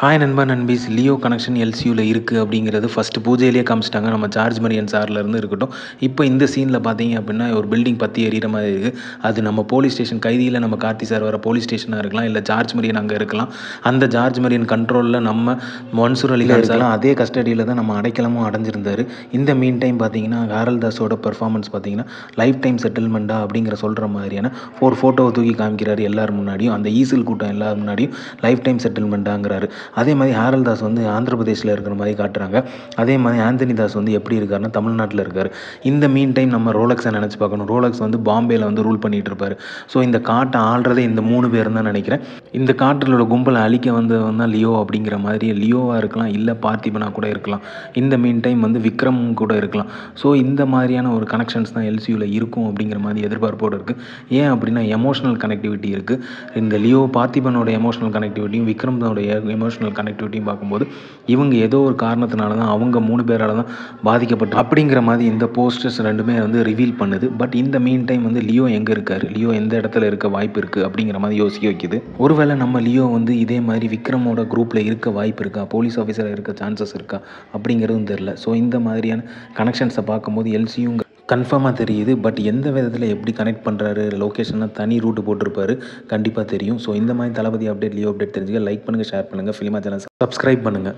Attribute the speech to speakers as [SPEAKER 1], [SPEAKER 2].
[SPEAKER 1] Hi நண்பா நண்பீஸ் Leo connection எல்சியூவில் இருக்குது அப்படிங்கிறது ஃபஸ்ட்டு பூஜையிலேயே காமிச்சிட்டாங்க. நம்ம சார்ஜ் மரியன் சார்லேருந்து இருக்கட்டும். இப்போ இந்த சீனில் பார்த்தீங்க அப்படின்னா ஒரு பில்டிங் பற்றி எரியிற மாதிரி இருக்குது அது நம்ம போலீஸ் ஸ்டேஷன் கைதியில் நம்ம கார்த்தி சார் வர போலீஸ் ஸ்டேஷனாக இருக்கலாம் இல்லை ஜார்ஜ் மரியன் அங்கே இருக்கலாம். அந்த ஜார்ஜ் மரியன் கண்ட்ரோலில் நம்ம மன்சூர் அலிகான் சார் அதே கஸ்டடியில் தான் நம்ம அடைக்கலமும் அடைஞ்சிருந்தார். இந்த மீன் டைம் பார்த்தீங்கன்னா ஹாரல் தாஸோட பெர்ஃபார்மன்ஸ் பார்த்தீங்கன்னா லைஃப் டைம் செட்டில்மெண்ட்டா அப்படிங்கிற சொல்கிற மாதிரியான ஒரு ஃபோட்டோவை தூக்கி காமிக்கிறாரு எல்லார் முன்னாடியும். அந்த ஈசில் கூட்டம் எல்லார் முன்னாடியும் லைஃப் டைம் செட்டில்மெண்ட்டாங்கிறாரு அதே மாதிரி ஹாரல் தாஸ் வந்து ஆந்திரப்பிரதேசில் இருக்கிற மாதிரி காட்டுறாங்க. அதே மாதிரி ஆந்தனி தாஸ் வந்து எப்படி இருக்காருன்னா தமிழ்நாட்டில் இருக்கார். இந்த மீன் டைம் நம்ம ரோலக்ஸை நினச்சி பார்க்கணும். ரோலக்ஸ் வந்து பாம்பேயில் வந்து ரூல் பண்ணிகிட்டு இருப்பார். ஸோ இந்த காட்டை ஆள்றதே இந்த மூணு பேர் தான் நினைக்கிறேன். இந்த காட்டிலோட கும்பலை அழிக்க வந்தவன் தான் லியோ அப்படிங்கிற மாதிரி லியோவாக இருக்கலாம் இல்லை பார்த்திபனா கூட இருக்கலாம். இந்த மீன் டைம் வந்து விக்ரம் கூட இருக்கலாம். ஸோ இந்த மாதிரியான ஒரு கனெக்ஷன்ஸ் தான் எல்சியூவில் இருக்கும் அப்படிங்கிற மாதிரி எதிர்பார்ப்போடு இருக்குது ஏன் அப்படின்னா எமோஷனல் கனெக்டிவிட்டி இருக்குது இந்த லியோ பார்த்திபனோட எமோஷனல் கனெக்டிவிட்டியும் விக்ரம்னோட எமோஷனல் கனெக்டிவிட்டியும் பார்க்கும்போது இவங்க ஏதோ ஒரு காரணத்தினால தான் அவங்க மூணு பேரால் தான் பாதிக்கப்பட்டு அப்படிங்கிற மாதிரி இந்த போஸ்டர்ஸ் ரெண்டுமே வந்து ரிவீல் பண்ணுது. பட் இந்த மீன் டைம் வந்து லியோ எங்கே இருக்கார்? லியோ எந்த இடத்துல இருக்க வாய்ப்பு இருக்குது அப்படிங்கிற மாதிரி யோசிக்க வைக்குது. ஒருவேளை நம்ம லியோ வந்து இதே மாதிரி விக்ரமோட குரூப்பில் இருக்க வாய்ப்பு இருக்கா? போலீஸ் ஆஃபீஸராக இருக்க சான்சஸ் இருக்கா? அப்படிங்கிறதும் தெரில ஸோ இந்த மாதிரியான கனெக்ஷன்ஸை பார்க்கும்போது எல்சியுங்கிற கன்ஃபார்மாக தெரியுது. பட் எந்த விதத்தில் எப்படி கனெக்ட் பண்ணுறாரு லொக்கேஷனாக தனி ரூட்டு போட்டிருப்பாரு. கண்டிப்பாக தெரியும். ஸோ இந்த மாதிரி தளபதி அப்டேட் லியோ அப்டேட் தெரிஞ்சுக்க லைக் பண்ணுங்கள் ஷேர் பண்ணுங்கள் ஃபிலிமா சேனல் சப்ஸ்கிரைப் பண்ணுங்கள்